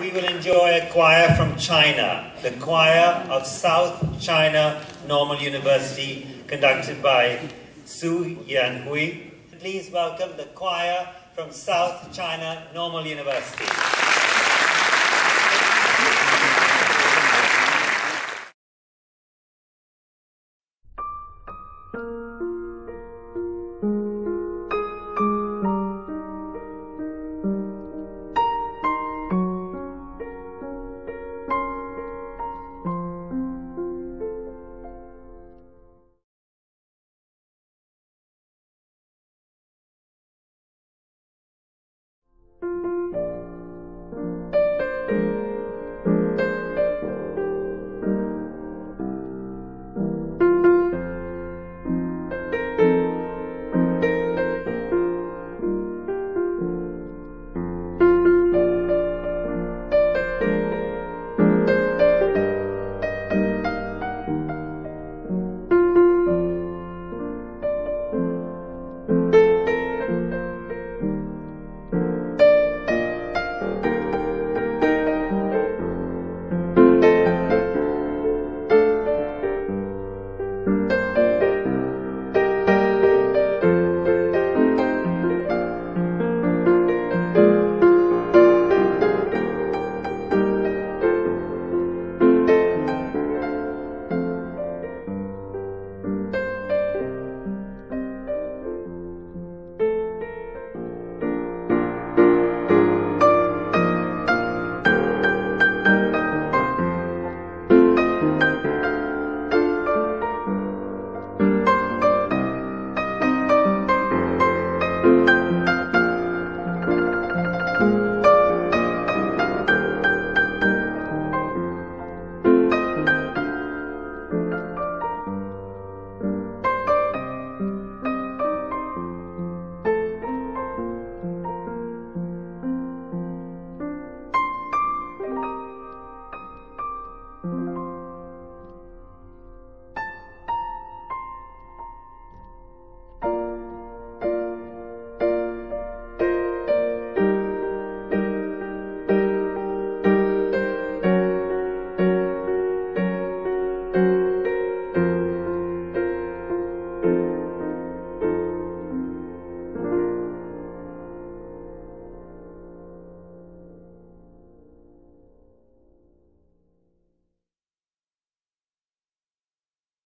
We will enjoy a choir from China, the choir of South China Normal University, conducted by Su Yanhui. Please welcome the choir from South China Normal University.